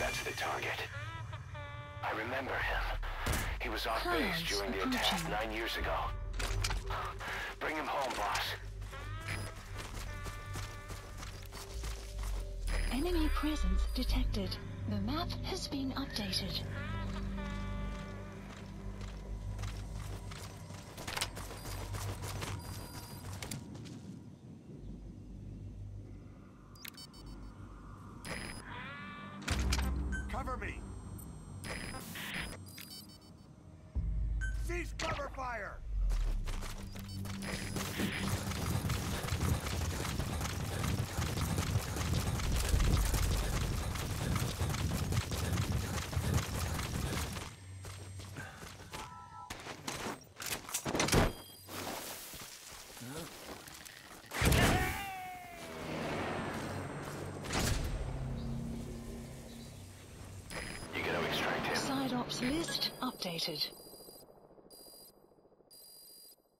That's the target. I remember him. He was off base during the attack nine years ago. Bring him home, boss. Enemy presence detected. The map has been updated. Cease cover fire! You gonna extract him? Side ops list updated.